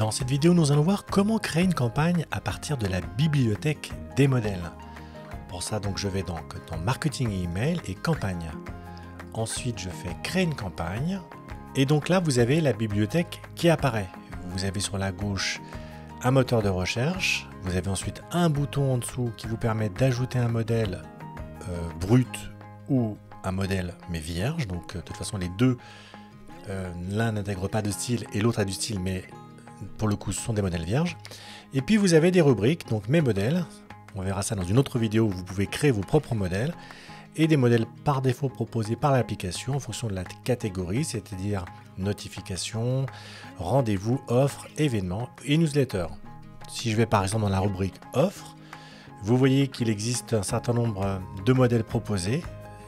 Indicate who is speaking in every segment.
Speaker 1: Dans cette vidéo, nous allons voir comment créer une campagne à partir de la bibliothèque des modèles. Pour ça, donc, je vais donc dans Marketing et Email et Campagne. Ensuite, je fais Créer une campagne. Et donc là, vous avez la bibliothèque qui apparaît. Vous avez sur la gauche un moteur de recherche. Vous avez ensuite un bouton en dessous qui vous permet d'ajouter un modèle euh, brut ou un modèle mais vierge. Donc euh, de toute façon, les deux, euh, l'un n'intègre pas de style et l'autre a du style, mais pour le coup, ce sont des modèles vierges. Et puis vous avez des rubriques, donc mes modèles. On verra ça dans une autre vidéo où vous pouvez créer vos propres modèles et des modèles par défaut proposés par l'application en fonction de la catégorie, c'est-à-dire notification, rendez-vous, offre, événement et newsletter. Si je vais par exemple dans la rubrique offre, vous voyez qu'il existe un certain nombre de modèles proposés.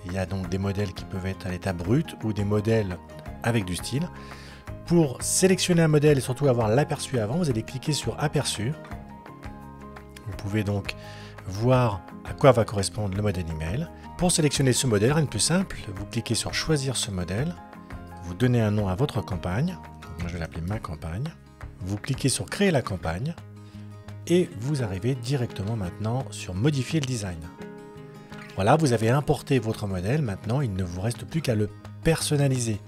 Speaker 1: Il y a donc des modèles qui peuvent être à l'état brut ou des modèles avec du style. Pour sélectionner un modèle et surtout avoir l'aperçu avant, vous allez cliquer sur aperçu. Vous pouvez donc voir à quoi va correspondre le modèle email. Pour sélectionner ce modèle, rien de plus simple, vous cliquez sur choisir ce modèle, vous donnez un nom à votre campagne, moi je vais l'appeler ma campagne, vous cliquez sur créer la campagne et vous arrivez directement maintenant sur modifier le design. Voilà, vous avez importé votre modèle, maintenant il ne vous reste plus qu'à le personnaliser.